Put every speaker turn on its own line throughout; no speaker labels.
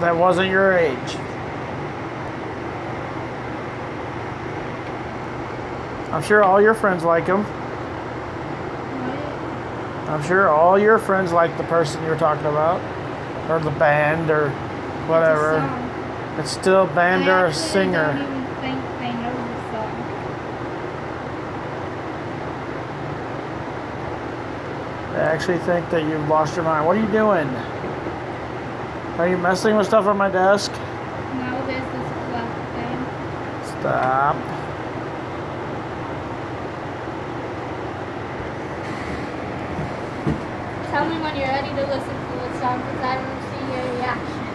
that wasn't your age. I'm sure all your friends like him. I'm sure all your friends like the person you're talking about, or the band, or whatever.
It's.
It's still a band
I
or a singer.
don't even think they know the song.
They actually think that you've lost your mind. What are you doing? Are you messing with stuff on my desk?
No, there's this thing.
Stop.
Tell me when you're ready to listen to the song because I don't see your reaction.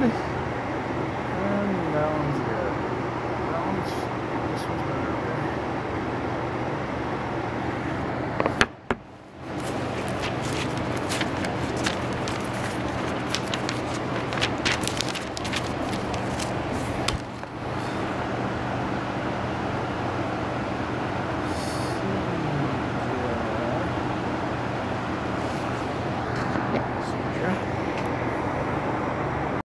Goodness.